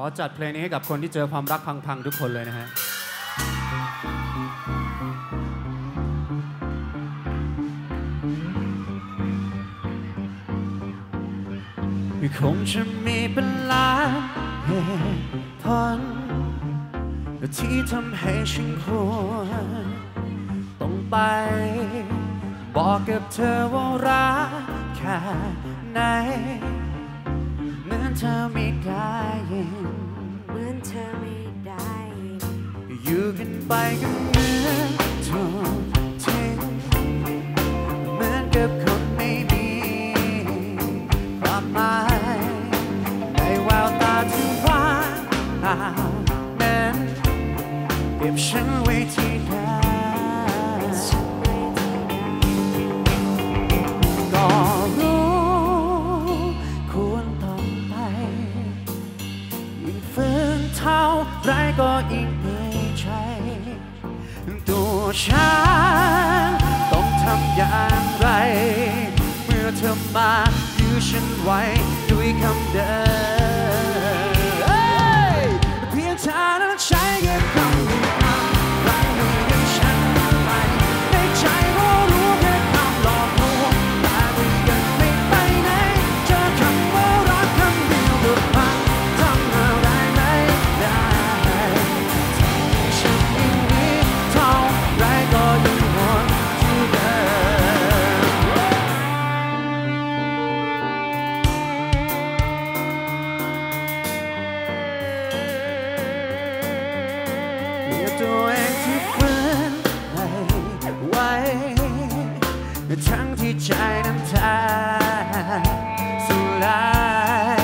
ขอจัดเพลงนี้ให้กับคนที่เจอความรักพังๆทุกคนเลยนะฮะคงจะมีเป็นล้านเหตุผลที่ทำให้ฉันควรต้องไป บอกกับเธอว่ารักแค่ไหน อนเธอไม่ได้ยินเหมือนเธอไม่ได้ยินอยู่กันไปกันเหมือนถูกทิ้งเหมือนกับคนไม่มีความหมายในแววตาที่ว่างเปล่านั้นเก็บฉันไว้ที่ใน ไรก็อีกในใจ ตัวฉันต้องทำอย่างไร เมื่อเธอมายื้อฉันไว้ด้วยคำเดิม ทั้งที่ใจน้ำตาสลาย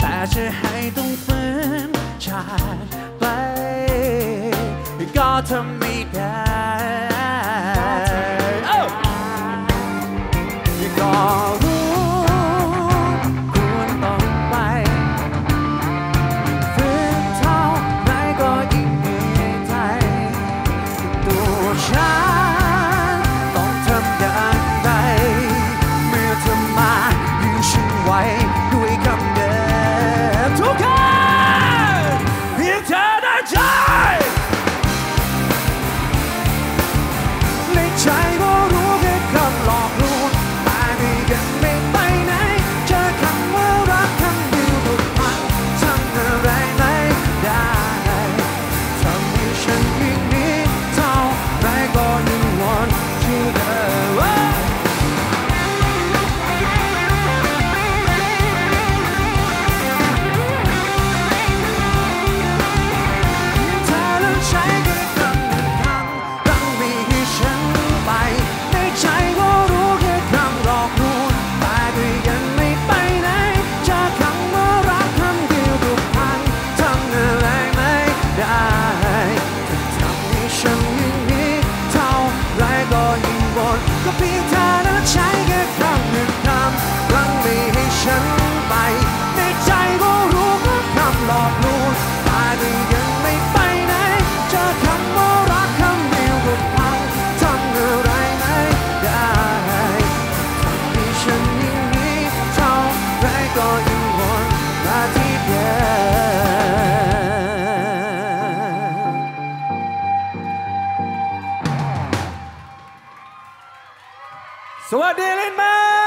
แต่จะให้ต้องฝืนชากไป ก็ทำไม่ได้ก็ สวัสดีลินมา